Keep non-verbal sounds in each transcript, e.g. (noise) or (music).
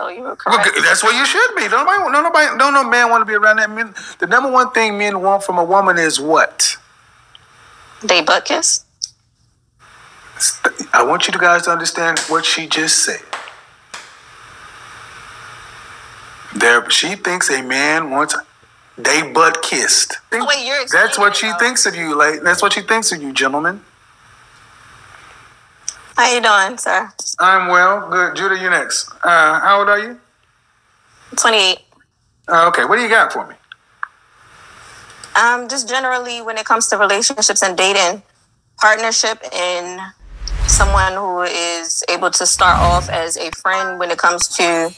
So you were Well, correct. good. that's what you should be. Don't nobody, no, nobody, don't no man want to be around that. Men, the number one thing men want from a woman is what? They butt kiss. I want you guys to understand what she just said. There, she thinks a man wants they butt kissed. The way you're That's what she thinks of you, like that's what she thinks of you, gentlemen. How you doing, sir? I'm well, good. Judah, you next. Uh, how old are you? 28. Uh, okay, what do you got for me? Um, just generally when it comes to relationships and dating, partnership and someone who is able to start off as a friend when it comes to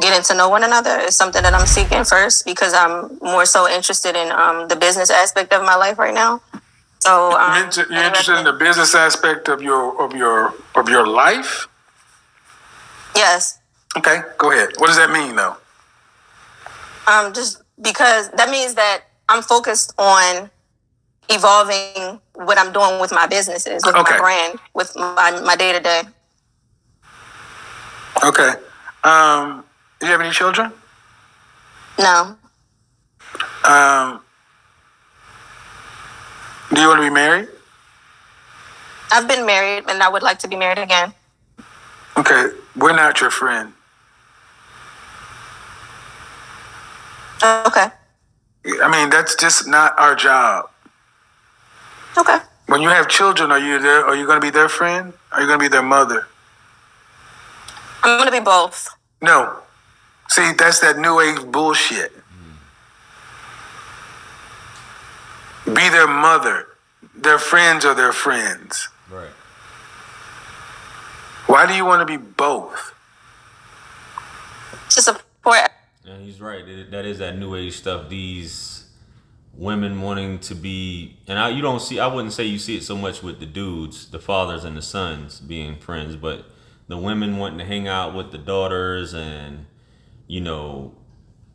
getting to know one another is something that I'm seeking first because I'm more so interested in um, the business aspect of my life right now. So um, You're, inter- you're interested in the business aspect of your of your of your life. yes, Okay, go ahead. What does that mean, though? um, just because that means that I'm focused on evolving what I'm doing with my businesses, with Okay. my brand, with my my day to day. Okay. Um, do you have any children? No, Um, do you want to be married? I've been married and I would like to be married again. Okay, we're not your friend. Okay. I mean, that's just not our job. Okay. When you have children, are you there? Are you going to be their friend? Are you going to be their mother? I'm gonna be both. No. See, that's that new age bullshit. Be their mother. Their friends are their friends. Right. Why do you want to be both? To support And he's right. It- That is that new age stuff. These women wanting to be, and I, you don't see. I wouldn't say you see it so much with the dudes, the fathers and the sons being friends, but the women wanting to hang out with the daughters and, you know,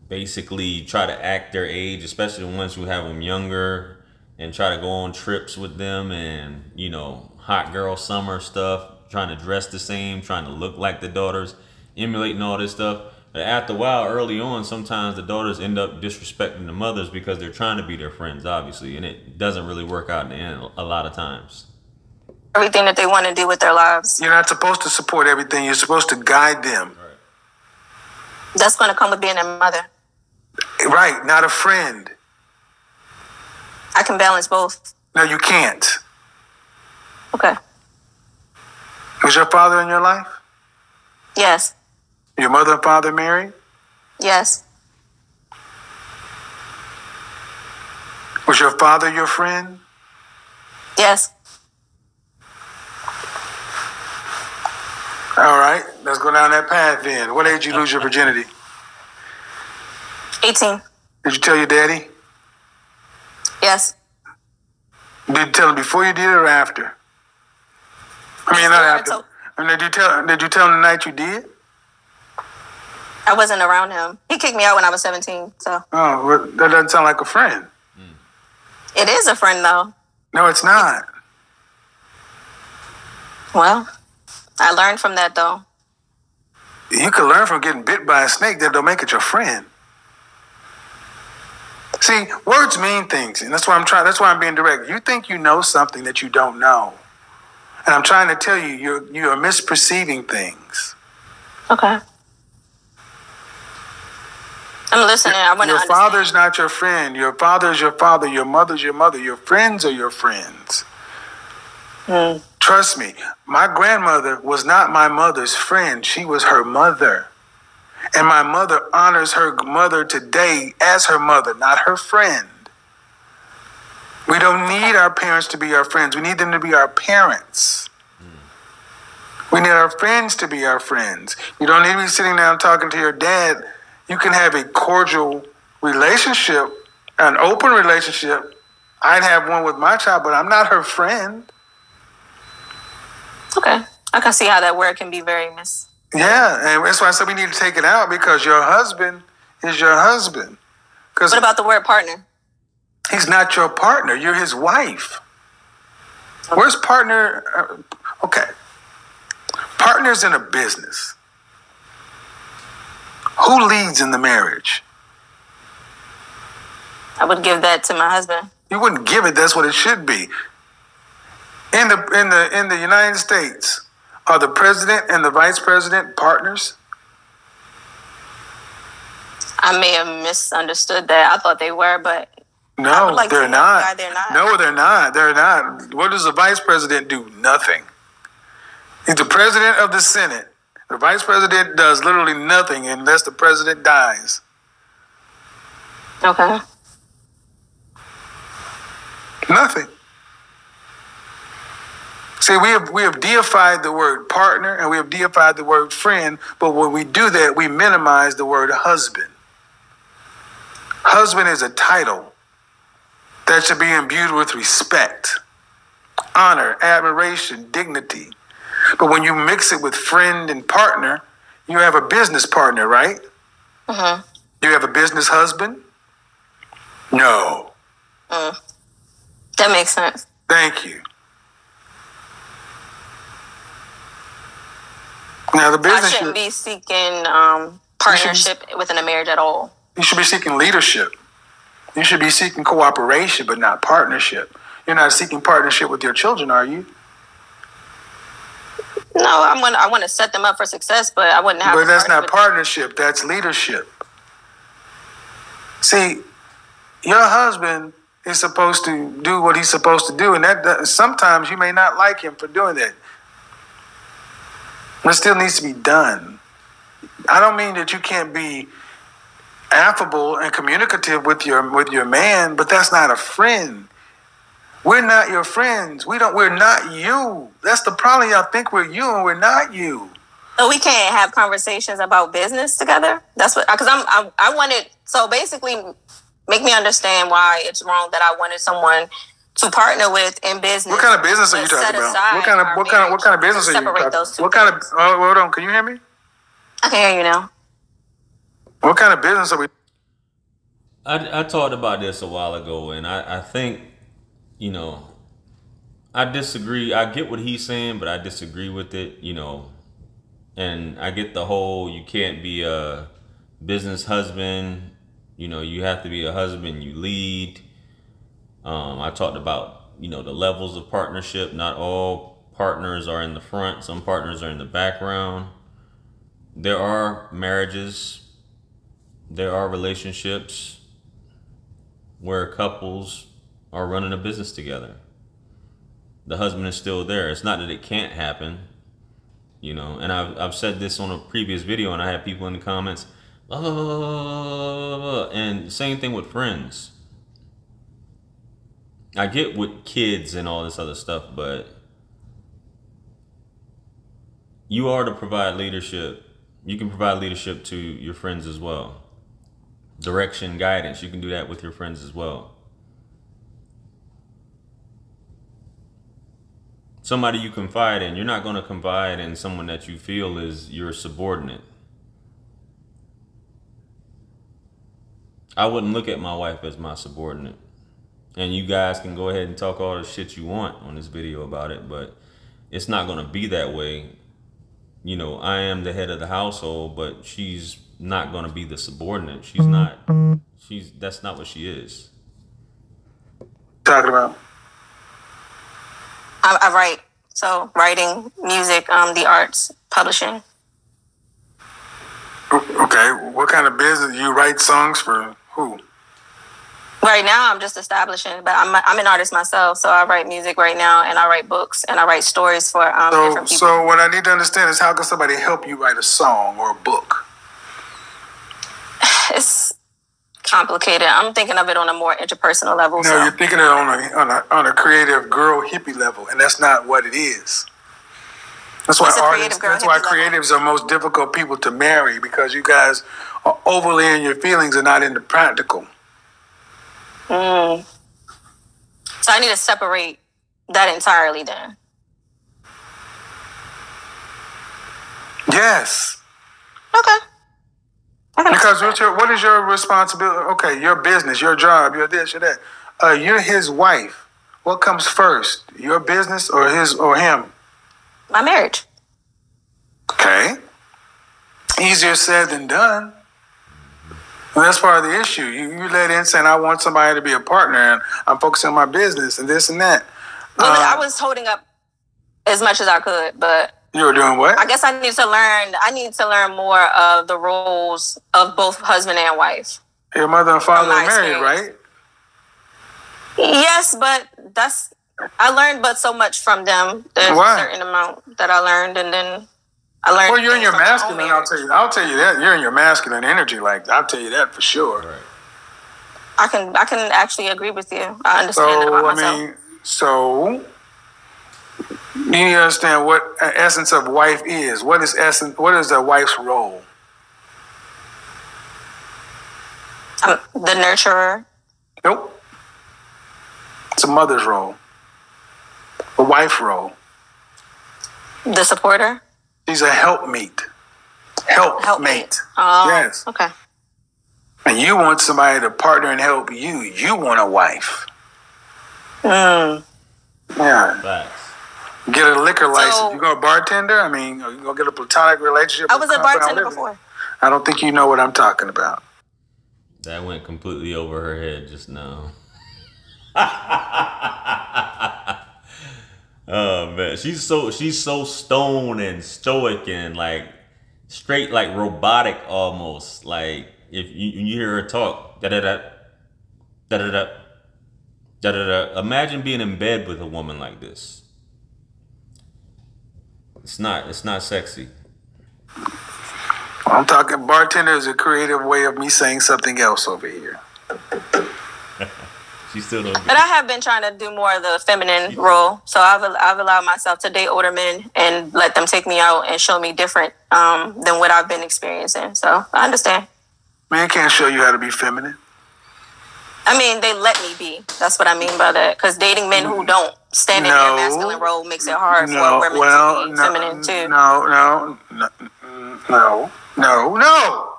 basically try to act their age, especially the ones who have them younger, and try to go on trips with them and you know, hot girl summer stuff, trying to dress the same, trying to look like the daughters, emulating all this stuff. But after a while, early on, sometimes the daughters end up disrespecting the mothers because they're trying to be their friends, obviously, and it doesn't really work out in the end a lot of times. everything that they want to do with their lives. You're not supposed to support everything. You're supposed to guide them. That's gonna come with being a mother. Right, not a friend. I can balance both. No, you can't. Okay. Was your father in your life? Yes. Your mother and father married? Yes. Was your father your friend? Yes. All right, let's go down that path then. What age did you lose your virginity? 18. Did you tell your daddy? Yes. Did you tell him before you did it or after? I mean, not Before I after. told- mean, did you tell? Did you tell him the night you did? I wasn't around him. He kicked me out when I was 17. So Oh, well, that doesn't sound like a friend. it is a friend though. No, it's not. Well, I learned from that though. You can learn from getting bit by a snake. That don't make it your friend. See, words mean things, and that's why I'm trying. That's why I'm being direct. You think you know something that you don't know, and I'm trying to tell you you're you are misperceiving things. Okay. I'm listening. I want to Your understand. father's not your friend. Your father's your father. Your mother's your mother. Your friends are your friends. Hmm. Trust me, my grandmother was not my mother's friend. She was her mother. And my mother honors her mother today as her mother, not her friend. We don't need our parents to be our friends. We need them to be our parents. We need our friends to be our friends. You don't need to be sitting down talking to your dad. You can have a cordial relationship, an open relationship. I'd have one with my child, but I'm not her friend. Okay. I can see how that word can be very mis. Yeah, and that's why I said we need to take it out because your husband is your husband. Because What about the word partner? he's not your partner, you're his wife. Where's partner? uh, Okay. Partners in a business. Who leads in the marriage? I would give that to my husband. You wouldn't give it. That's what it should be. In the in the in the United States, are the president and the vice president partners? I may have misunderstood that. I thought they were, but No, like they're not. they're not. No, they're not. They're not. What does the vice president do? Nothing. He's the president of the Senate. The vice president does literally nothing unless the president dies. okay. Nothing. See, we have we have deified the word partner and we have deified the word friend, but when we do that, we minimize the word husband. Husband is a title that should be imbued with respect, honor, admiration, dignity. But when you mix it with friend and partner, you have a business partner, right? Mm-hmm. You have a business husband? No. That makes sense. Thank you. Now the I shouldn't should, be seeking um, partnership within a marriage at all. you should be seeking leadership. You should be seeking cooperation, but not partnership. You're not seeking partnership with your children, are you? No, I want I want to set them up for success, but I wouldn't have. But that's not partnership. That's leadership. See, your husband is supposed to do what he's supposed to do, and that, that sometimes you may not like him for doing that. It still needs to be done. I don't mean that you can't be affable and communicative with your with your man, but that's not a friend. We're not your friends. We don't. We're not you. That's the problem. Y'all think we're you, and we're not you. So we can't have conversations about business together. That's what because I'm I, I wanted so basically make me understand why it's wrong that I wanted someone to partner with in business. What kind of business are you talking about? What kind of what kind of what kind of business are and you separate talking? those two What kind of things. oh, hold on? Can you hear me? I can hear you now. What kind of business are we? I, I talked about this a while ago, and I, I think, you know, I disagree. I get what he's saying, but I disagree with it, you know. And I get the whole you can't be a business husband, you know, you have to be a husband, you lead. Um, I talked about, you know, the levels of partnership. Not all partners are in the front, some partners are in the background. There are marriages there are relationships where couples are running a business together. The husband is still there. It's not that it can't happen, you know. And I've, I've said this on a previous video, and I had people in the comments, blah, blah, blah, blah, blah, blah, and same thing with friends. I get with kids and all this other stuff, but you are to provide leadership. You can provide leadership to your friends as well direction, guidance. You can do that with your friends as well. Somebody you confide in, you're not going to confide in someone that you feel is your subordinate. I wouldn't look at my wife as my subordinate. And you guys can go ahead and talk all the shit you want on this video about it, but it's not going to be that way. You know, I am the head of the household, but she's not going to be the subordinate. She's not. She's that's not what she is. Talking about? I, I write so writing, music, um, the arts, publishing. Okay, what kind of business? You write songs for who? Right now, I'm just establishing, but I'm I'm an artist myself, so I write music right now, and I write books, and I write stories for um, So, different people. so what I need to understand is how can somebody help you write a song or a book? (sighs) it's complicated. I'm thinking of it on a more interpersonal level. No, so you're thinking it on a, on a on a creative girl hippie level, and that's not what it is. That's why It's a creative artists. That's why level. creatives are most difficult people to marry because you guys are overly in your feelings and not in the practical. Mm. So I need to separate that entirely then. Yes, Okay. Because what's your, what is your responsibility? Okay, your business, your job, your this, your that. Uh, you're his wife. What comes first, your business or his or him? My marriage. Okay, easier said than done. And that's part of the issue. You, you let in saying, I want somebody to be a partner and I'm focusing on my business and this and that. Well, I um, was holding up as much as I could, but You were doing what? I guess I need to learn. I need to learn more of the roles of both husband and wife. Your mother and father are married, experience. right? Yes, but that's I learned but so much from them. There's Why? a certain amount that I learned, and then I learned. Well, you're in your from masculine. I'll marriage. tell you. I'll tell you that you're in your masculine energy. Like I'll tell you that for sure. Right. I can I can actually agree with you. I understand that So about I myself. mean, so you need to understand what an essence of wife is. What is essence? What is a wife's role? I'm the nurturer. Nope. It's a mother's role. A wife role. The supporter. She's a helpmeet. Helpmate. Helpmate. Oh, Yes. Okay. And you want somebody to partner and help you. You want a wife. Mm. Yeah. Facts. Get a liquor license. So- you go a bartender? I mean, you gonna get a platonic relationship? I was a bartender before. I don't think you know what I'm talking about. That went completely over her head just now. (laughs) oh man, she's so she's so stone and stoic and like straight like robotic almost. Like if you, you hear her talk, da da da da da da da da da. Imagine being in bed with a woman like this. It's not. It's not sexy. I'm talking bartender is a creative way of me saying something else over here. She still don't. But I have been trying to do more of the feminine role. So I've I've allowed myself to date older men and let them take me out and show me different um, than what I've been experiencing. So I understand. Man can't show you how to be feminine. I mean, they let me be. That's what I mean by that. Because dating men who don't stand in No. their masculine role makes it hard No, for women well, to be no, feminine too. no, no, no, no, no, no,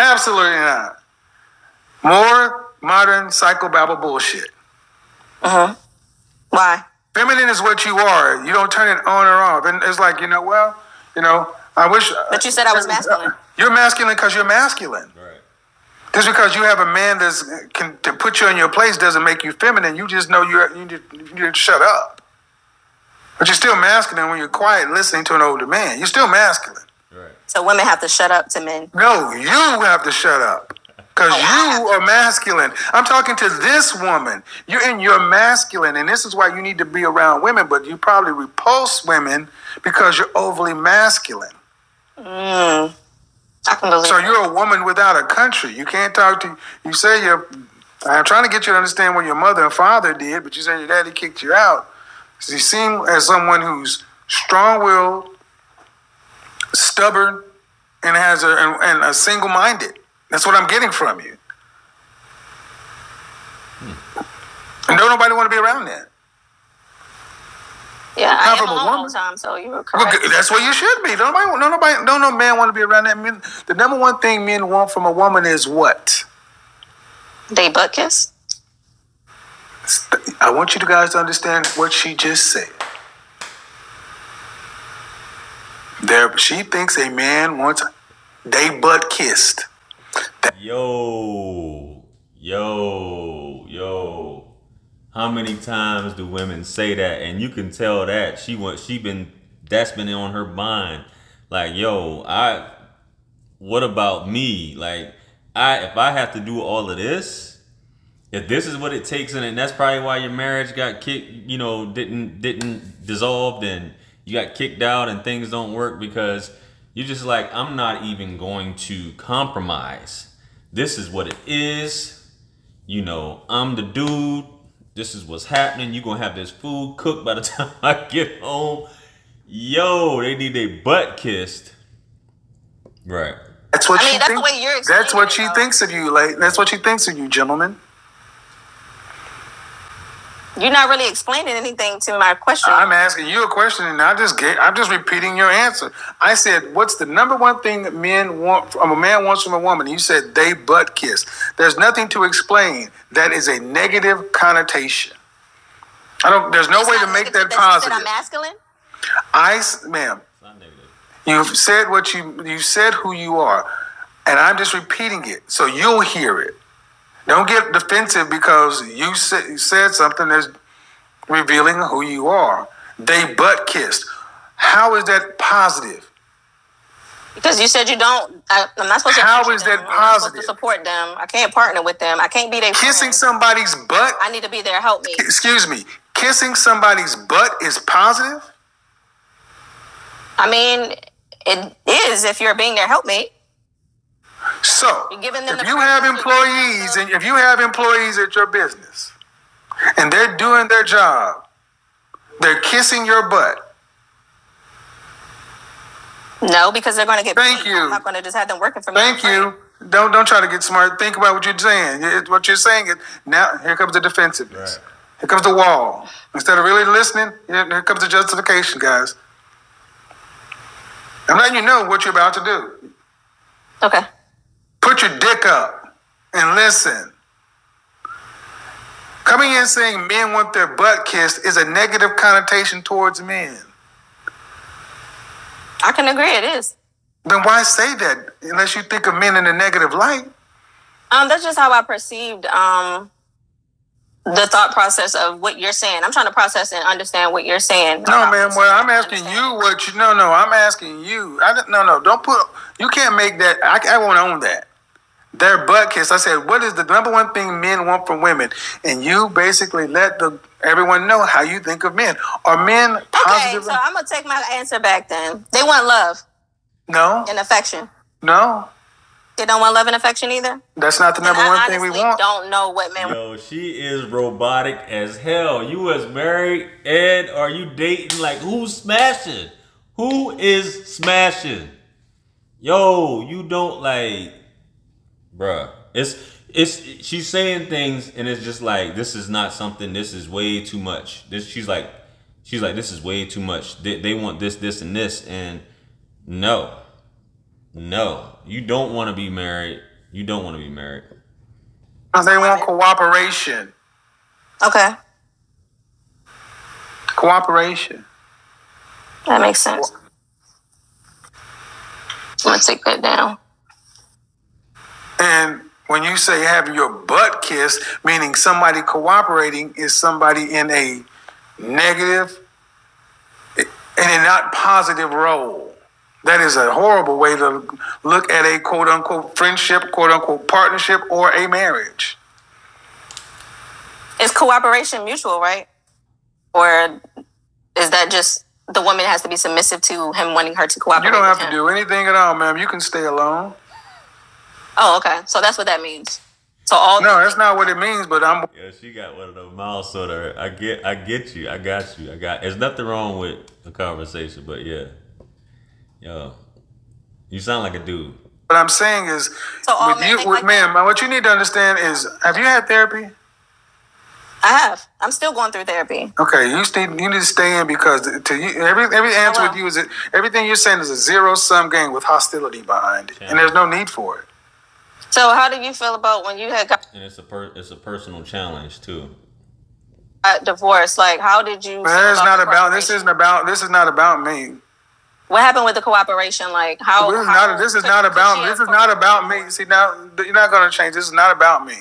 absolutely not. More modern psychobabble bullshit. Uh-huh. Why? Feminine is what you are. You don't turn it on or off. And it's like, you know, well, you know, I wish. Uh, but you said I was masculine. You're masculine because you're masculine. Right. Just because you have a man that's uh, can to put you in your place doesn't make you feminine. You just know you're, you need, you need to shut up. But you're still masculine when you're quiet listening to an older man. You're still masculine. Right. So women have to shut up to men. No, you have to shut up. Because you are masculine. I'm talking to this woman. You're in your masculine, and this is why you need to be around women, but you probably repulse women because you're overly masculine. Mm. I can believe. So that. you're a woman without a country. You can't talk to you say you're I'm trying to get you to understand what your mother and father did, but you say your daddy kicked you out. So you seem as someone who's strong willed, stubborn, and has a and, and a single minded. That's what I'm getting from you. Hmm. And don't nobody want to be around that. yeah, I am from a alone all the time. So you were correct. good. that's what you should be. Don't nobody, don't nobody, don't no man want to be around that. Men, the number one thing men want from a woman is what? They butt kiss. I want you guys to understand what she just said. There, she thinks a man wants they butt kissed. Yo, yo, yo. How many times do women say that? And you can tell that she went. She been. That's been on her mind. Like, yo, I. What about me? Like, I if I have to do all of this, if this is what it takes, and that's probably why your marriage got kicked. You know, didn't didn't dissolved, and you got kicked out, and things don't work because you're just like, I'm not even going to compromise. This is what it is. You know, I'm the dude. This is what's happening. You're gonna have this food cooked by the (laughs) time I get home. Yo, they need a butt kissed. Right. That's what I mean, she that's the thinks. way you're That's what she thinks of you. Like that's what she thinks of you, gentlemen. You're not really explaining anything to my question. I'm asking you a question, and I just get. I'm just repeating your answer. I said, "What's the number one thing that men want from a man wants from a woman?" You said they butt kiss. There's nothing to explain. That is a negative connotation. I don't. There's no It's way to make negative that you said I'm positive. masculine. I, s- ma'am, It's not negative. you've said what you you said who you are. And I'm just repeating it so you'll hear it. Don't get defensive because you said something that's revealing who you are. They butt kissed. How is that positive? Because you said you don't. I, am not supposed to. How is that positive? to support them. I can't partner with them. I can't be their kissing friend. somebody's butt. I need to be there. Help me. Excuse me. Kissing somebody's butt is positive. I mean, it is if you're being their helpmate. So, if you have employees and if you have employees at your business and they're doing their job, they're kissing your butt. No, because they're going to get. Thank paid. you. I'm not going to just have them working for me. Thank you. Don't don't try to get smart. Think about what you're saying. What you're saying is now here comes the defensiveness. Right. Here comes the wall. Instead of really listening, here comes the justification, guys. I'm letting you know what you're about to do. Okay. Put your dick up and listen. Coming in saying men want their butt kissed is a negative connotation towards men. I can agree it is. Then why say that unless you think of men in a negative light? Um, that's just how I perceived um the thought process of what you're saying. I'm trying to process and understand what you're saying. No, man. Well, I'm asking you what you. No, no. I'm asking you. I no, no. Don't put. You can't make that. I, I won't own that. Their butt kiss. I said, what is the number one thing men want from women? And you basically let the everyone know how you think of men. Are men positive? Okay, so I'm gonna take my answer back then. They want love. No. And affection. No. They don't want love and affection either. That's not the number and one thing we want. Don't know what men. Yo, she is robotic as hell. You was married and are you dating? Like who's smashing? Who is smashing? Yo, you don't like, bruh. It's it's she's saying things and it's just like this is not something. This is way too much. This she's like she's like this is way too much. They, they want this, this, and this, and no, no, you don't want to be married. You don't want to be married. They want cooperation. Okay. Cooperation. That makes sense. I'm gonna take that down. And when you say having your butt kissed, meaning somebody cooperating is somebody in a negative and a not positive role. That is a horrible way to look at a quote unquote friendship, quote unquote partnership, or a marriage. Is cooperation mutual, right? Or is that just the woman has to be submissive to him wanting her to cooperate? You don't have to do anything at all, ma'am. You can stay alone. Oh, okay. So that's what that means. So all no, that's not what it means. But I'm. Yeah, she got one of those mouths sort of. I get, I get you. I got you. I got. There's nothing wrong with a conversation, but yeah. Yo, you sound like a dude. What I'm saying is, so with you, with, like ma'am, what you need to understand is, have you had therapy? I have. I'm still going through therapy. Okay, you stay. You need to stay in because to you, every every answer oh, with you is everything you're saying is a zero sum game with hostility behind it, yeah. and there's no need for it. So, how do you feel about when you had got? And it's a per, it's a personal challenge too. divorce, like how did you? It's not about. This isn't about. This is not about me. What happened with the cooperation? Like how? This is how not. This is not about. This is not about me. See now, you're not going to change. This is not about me.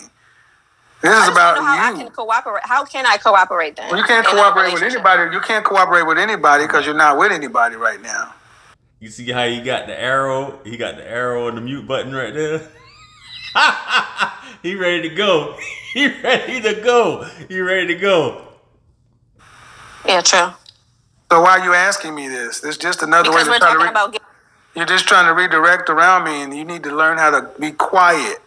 This is about how you. I can cooperate. How can I cooperate then? Well, you can't cooperate with anybody. You can't cooperate with anybody because you're not with anybody right now. You see how he got the arrow? He got the arrow and the mute button right there. (laughs) (laughs) he ready to go. (laughs) He ready to go. He ready to go. Yeah, true. So why are you asking me this? This just another because way to try to. Re- about- you're just trying to redirect around me, and you need to learn how to be quiet.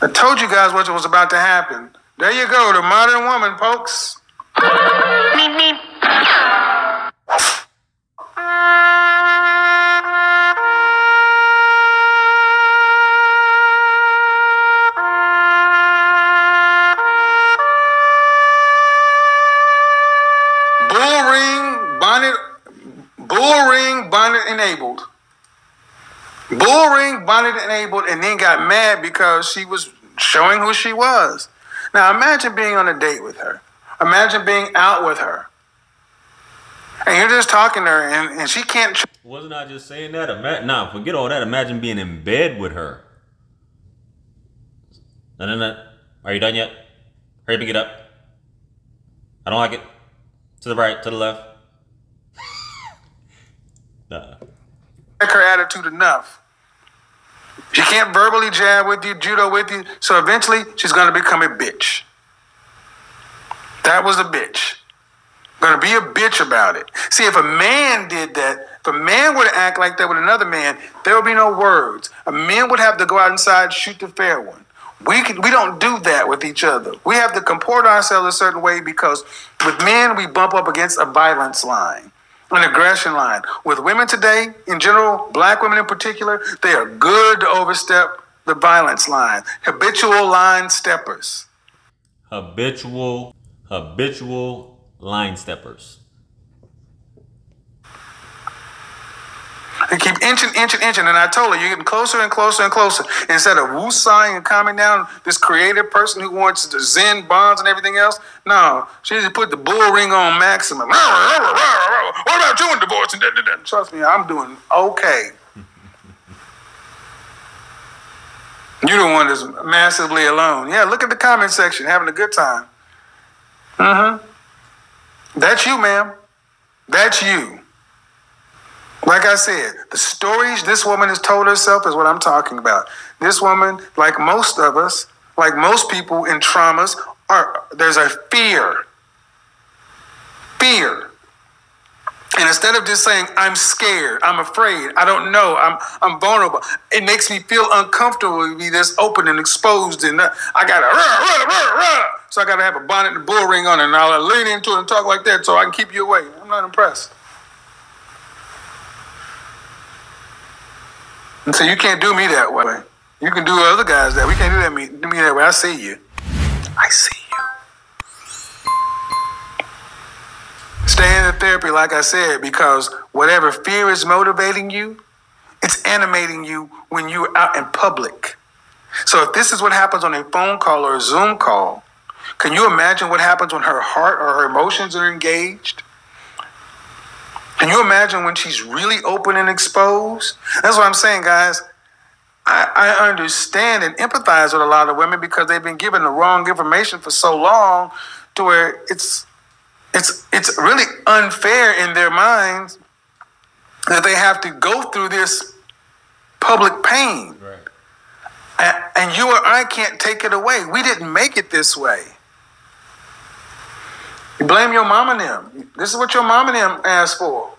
I told you guys what was about to happen. There you go, the modern woman, folks. Got mad because she was showing who she was. Now imagine being on a date with her. Imagine being out with her. And you're just talking to her, and, and she can't. Tr- Wasn't I just saying that? Ima- nah, forget all that. Imagine being in bed with her. No, no, no. Are you done yet? Hurry up and get up. I don't like it. To the right, to the left. (laughs) nah. like her attitude enough. She can't verbally jab with you, judo with you, so eventually she's going to become a bitch. That was a bitch. To be a bitch about it. See, if a man did that, if a man were to act like that with another man, there would be no words. A man would have to go out inside, shoot the fair one. We can, we don't do that with each other. We have to comport ourselves a certain way because with men we bump up against a violence line an aggression line. With women today, in general, black women in particular, they are good to overstep the violence line. Habitual line steppers. Habitual, habitual line steppers. Keep inching, inching, inching. And I told her, you're getting closer and closer and closer. Instead of woo-sawing and calming down this creative person who wants the zen bonds and everything else, no, she just put the bull ring on maximum. (laughs) What about you and divorce? Trust me, I'm doing okay. (laughs) You're the one that's massively alone. Yeah, look at the comment section, having a good time. Mm-hmm. That's you, ma'am. That's you. Like I said, the stories this woman has told herself is what I'm talking about. This woman, like most of us, like most people in traumas, are there's a fear. Fear. And instead of just saying, I'm scared, I'm afraid, I don't know, I'm I'm vulnerable, it makes me feel uncomfortable to be this open and exposed and uh, I gotta so I gotta have a bonnet and bull ring on and I'll lean into it and talk like that so I can keep you away. I'm not impressed. And so you can't do me that way. You can do other guys that. We can't do that me, do me that way. I see you. I see you. Stay in the therapy, like I said, because whatever fear is motivating you, it's animating you when you're out in public. So if this is what happens on a phone call or a Zoom call, can you imagine what happens when her heart or her emotions are engaged? Can you imagine when she's really open and exposed? That's what I'm saying, guys. I, I understand and empathize with a lot of women because they've been given the wrong information for so long to where it's it's it's really unfair in their minds that they have to go through this public pain. Right. And, and you or I can't take it away. We didn't make it this way. You blame your mom and them. This is what your mom and them asked for.